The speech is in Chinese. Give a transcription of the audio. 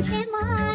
什么？